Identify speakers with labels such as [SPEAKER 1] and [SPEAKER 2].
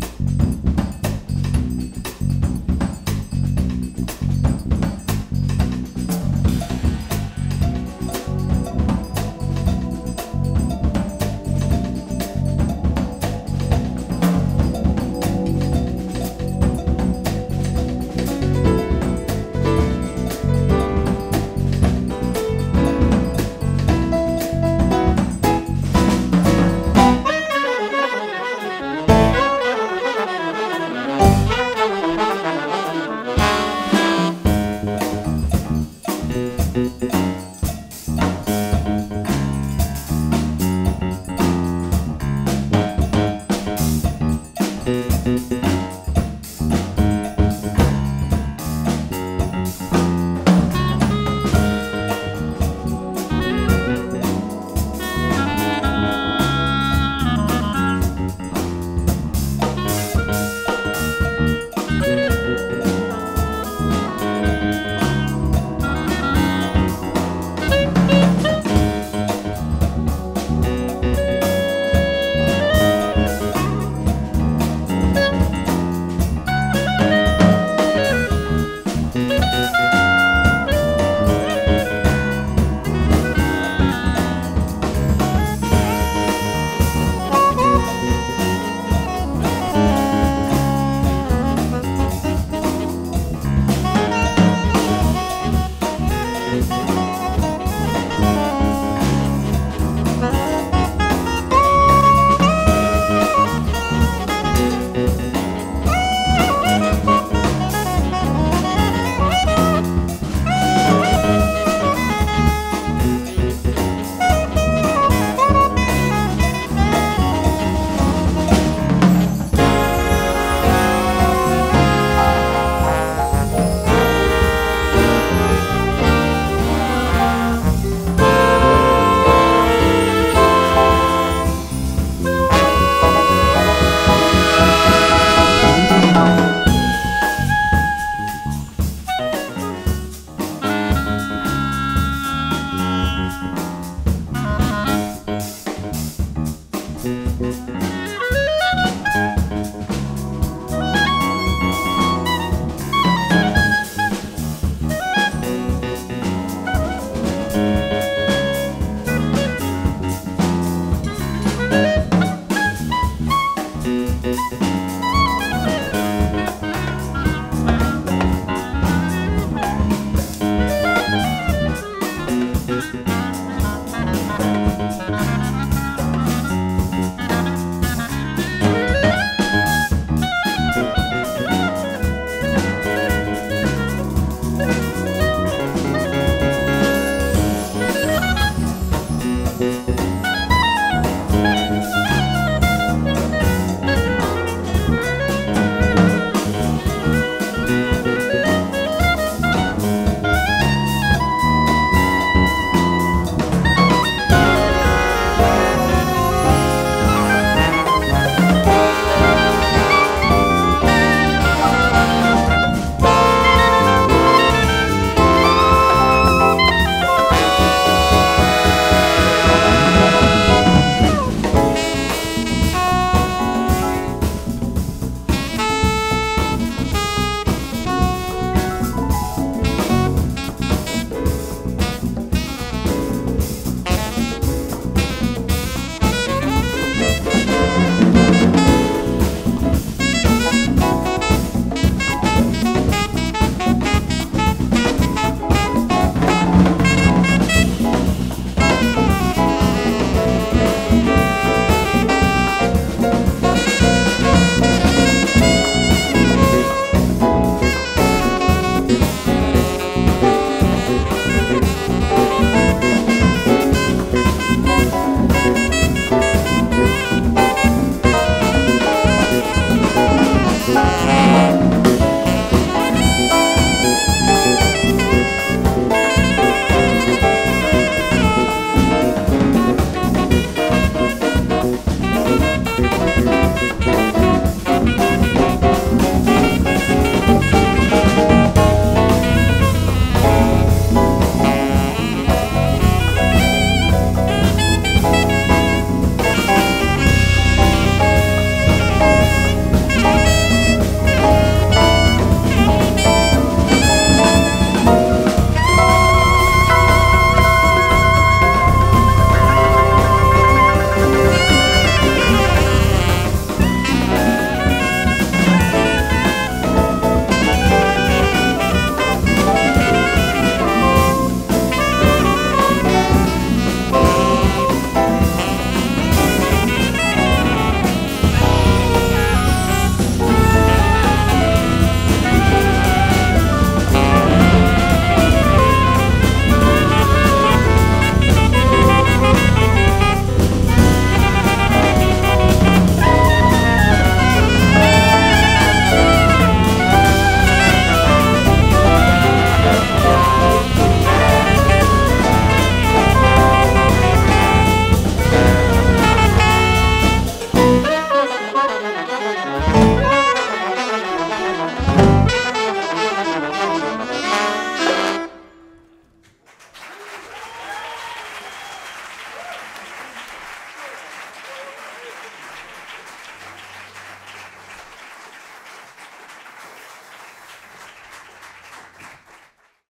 [SPEAKER 1] Thank you. Música